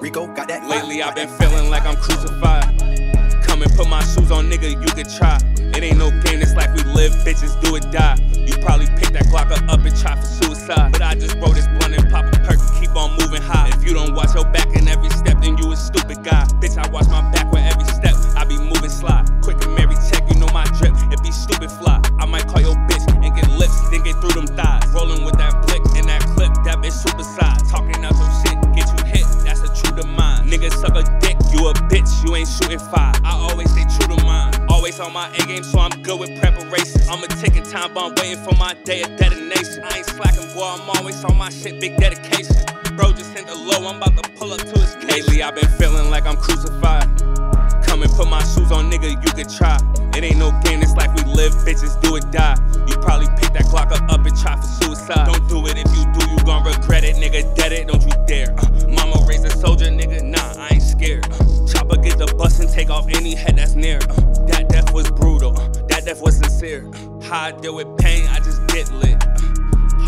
Rico got that. Lately I've been feeling like I'm crucified. Come and put my shoes on, nigga, you could try. It ain't no game, it's like we live, bitches do or die. You probably pick that Glock up and try for suicide. But I just roll this blunt and pop a perk and keep on moving high. If you don't watch your back in every step, then you a stupid guy. Bitch, I watch my back with every step. I be moving slide. Ain't shooting fire. I always stay true to mine. Always on my A game, so I'm good with preparation. I'm a ticking time bomb waiting for my day of detonation. I ain't slacking, boy, I'm always on my shit, big dedication. Bro, just hit the low, I'm about to pull up to his case. Lately, I've been feeling like I'm crucified. Come and put my shoes on, nigga, you could try. It ain't no game, it's like we live, bitches do or die. Take off any head that's near. Uh, that death was brutal, uh, that death was sincere. Uh, how I deal with pain, I just get lit.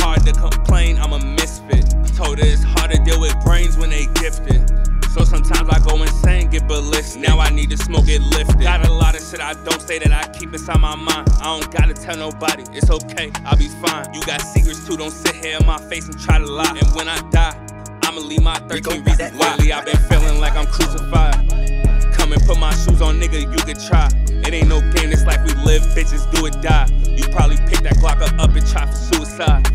Hard to complain, I'm a misfit. Told her it's hard to deal with brains when they gifted. So sometimes I go insane, get ballistic. Now I need to smoke it lifted. Got a lot of shit I don't say that I keep inside my mind. I don't gotta tell nobody, it's okay, I'll be fine. You got secrets too, don't sit here in my face and try to lie. And when I die, I'ma leave my 13 reasons. Lately I've been feeling like I'm crucified nigga, you could try. It ain't no game, this life we live, bitches do or die. You probably pick that Glock up, up and try for suicide.